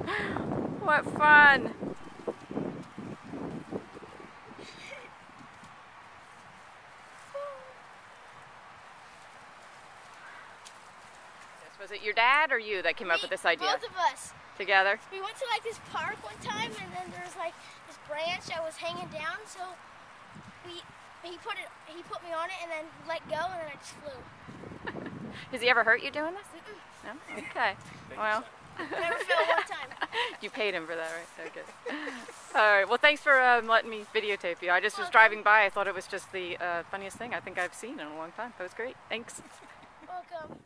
Have fun. Was it your dad or you that came up with this idea? Both of us. Together? We went to like this park one time and then there was like this branch that was hanging down so we he put it he put me on it and then let go and then I just flew. Has he ever hurt you doing this? Mm-mm. No? Okay. Well, Never fell one time. You paid him for that, right? Okay. All right. Well, thanks for um, letting me videotape you. I just was driving by. I thought it was just the uh, funniest thing I think I've seen in a long time. That was great. Thanks. Welcome.